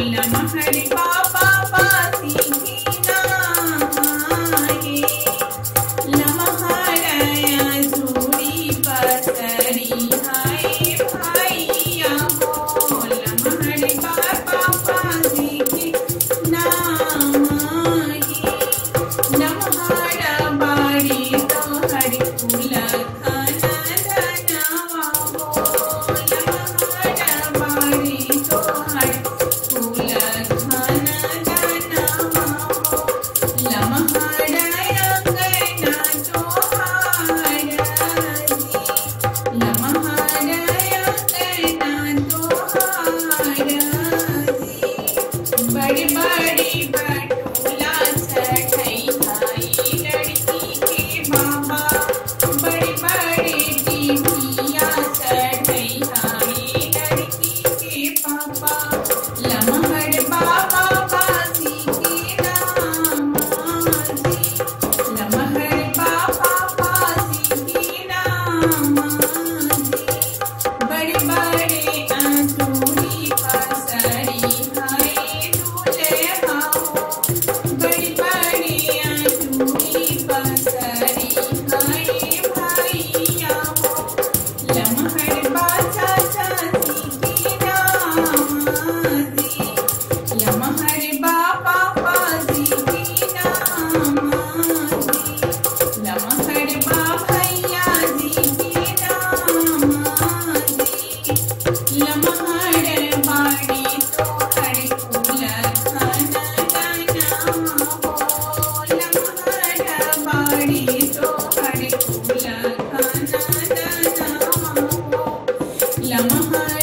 y la mascarilla. படி படி படி Yamaha